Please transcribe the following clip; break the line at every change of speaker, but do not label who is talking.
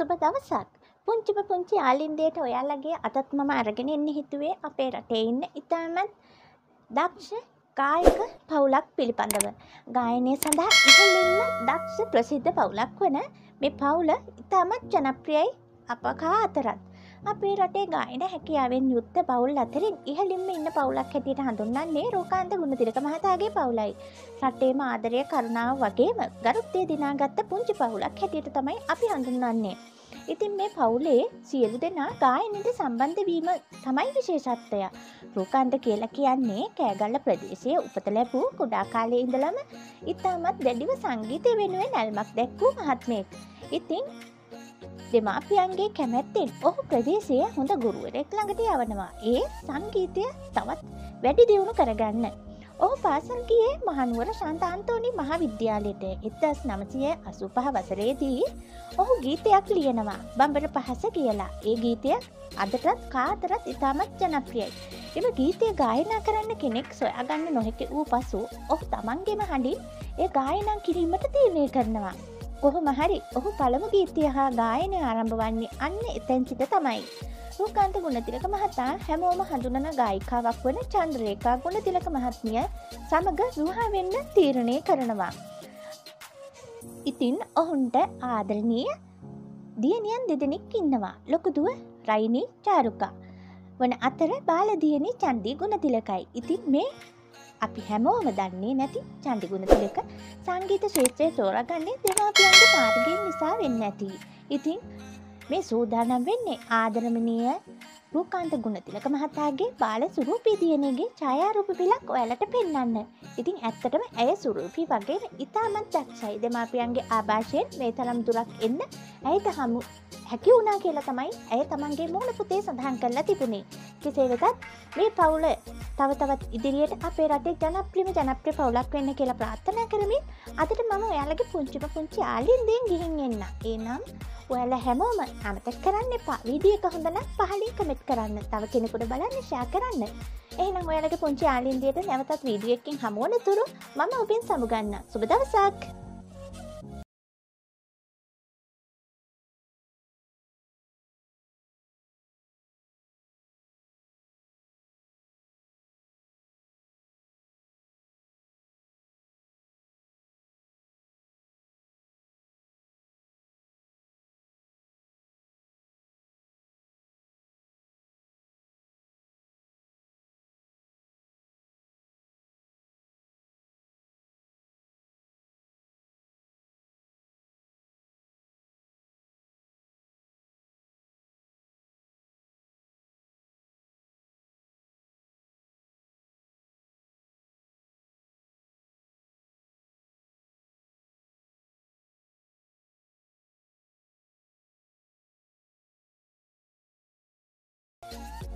සුබ දවසක් පුංචිම පුංචි ආලින්දයට ඔයාලගේ අතත් මම අරගෙන එන්න හිතුවේ අපේ රටේ ඉන්න ඉතාමත් දක්ෂ ගායක පවුලක් පිළිබඳව. ගායනය සඳහා ඉහළින්ම දක්ෂ ප්‍රසිද්ධ පවුලක් වන මේ පවුල ඉතාමත් ජනප්‍රියයි අපකා අතරත්. අපේ රටේ ගායන හැකියාවෙන් යුත්ත පවුල් අතරින් ඉහලින්ම ඉන්න පවුලක් හැටියට හඳුන්න්නේ රෝකාන්ත ගුණතිලක මහතාගේ පවුලයි. රටේම ආදරය කරුණාව වගේම ගරුත්තේ දිනාගත්ත පුංචි පවුලක් හැටියට තමයි අපි හඳුන්වන්නේ. ඉතින් මේ පවුලේ සියලු දෙනා ගායනට සම්බන්ධ වීම තමයි විශේෂත්වය. රූකාන්ත කියලා කියන්නේ කෑගල්ල ප්‍රදේශය උපත ලැබූ කුඩා කාලේ ඉඳලම ඉතාමත් දැඩිව සංගීතය වෙනුවෙන් ඇල්මක් දැක්වූ මහත්මයෙක්. ඉතින් දෙමාපියන්ගේ කැමැත්තෙන් ඔහු ප්‍රදේශය හොඳ ගුරුවරෙක් ළඟට යවනවා ඒ සංගීතය තවත් වැඩි දියුණු කරගන්න. ඔහු පාසල් ගියේ මහනුවර ශන්තාන්තෝනි මහාවිද්‍යාලයට එදස් නමසය අසු පහ වසරේදී ඔහු ගීතයක් ලියනවා බම්බර පහස කියලා ඒ ගීතය අදටත් කාතරත් ඉතාමත් ජනප්‍රියයි. එම ගීතය ගායනා කරන්න කෙනෙක් සොයාගන්න නොහැකි වූ පසු ඔහු තමන්ගෙම හඬින් ඒ ගායනා කිරීමට තීරණය කරනවා. කොහොම හරි ඔහු පළමු ගීතය හා ගායනය ආරම්භ වන්නේ අන්න එතැන් සිට තමයි. රූකාන්ත ගුණතිලක මහතා හැමෝම හඳුනන ගායිකාවක් වන චන්ද්‍රේකා ගුණතිලක මහත්මිය සමඟ රුහා වෙන්න තීරණය කරනවා. ඉතින් ඔහුන්ට ආදරණය දියනියන් දෙදෙනෙක් ඉන්නවා ලොකුදුව රයිනී චාරුකා. වන අතර බාලදියනි චන්දී ගුණතිලකයි. ඉතින් මේ අපි හැමෝම දන්නේ නැති චන්ඩිගුණ තුළක සංගීත ශේත්‍රය තෝරගන්නේ දෙමාපියන්ගේ පාර්ගයෙන් නිසා වෙන්න ඇති. ඉතින් මේ සූදානම් වෙන්නේ ආදරමනය රූකාන්ත ගුණතිලක මහතාගේ බාල සුරූපී දියනගේ ඡායාරූප පිලක් ඔයාලට පෙන්වන්න. ඉතින් ඇත්තටම ඇය සුරූපී වගේ ඉතාමත් දක්ෂයි දෙමාපියන්ගේ ආභාෂයෙන් මේ තරම් දුරක් එන්න ඇයට හමු හැකි වුණා කියලා තමයි ඇය තමන්ගේ මූුණ පුතේ සඳහන් කරලා තිබුණේ. කෙසේ වෙතත් මේ පවුල තව තවත් ඉදිරියට අපේ රටේ ජනප්‍රිම ජනප්‍රිය පවුලක් වෙන්න කියලා ප්‍රාර්ථනා කරමින් අදට මම ඔයාලගේ පුංචිම පුංචි ආලින්දෙන් ගිහින් එන්න. ඒනම් ඔයාල හැමෝම අමතක් කරන්න එපා වීඩිය එක හොඳන පහලින් කමෙට් කරන්න තව කෙනෙකුට බලන්න ශා කරන්න. එහනම් ඔයාලගේ පුංචි ආලින්දියට නැවතත් වීඩියකින් හමුවන තුරු මම ඔබෙන් සමුගන්න සුබදවසක්!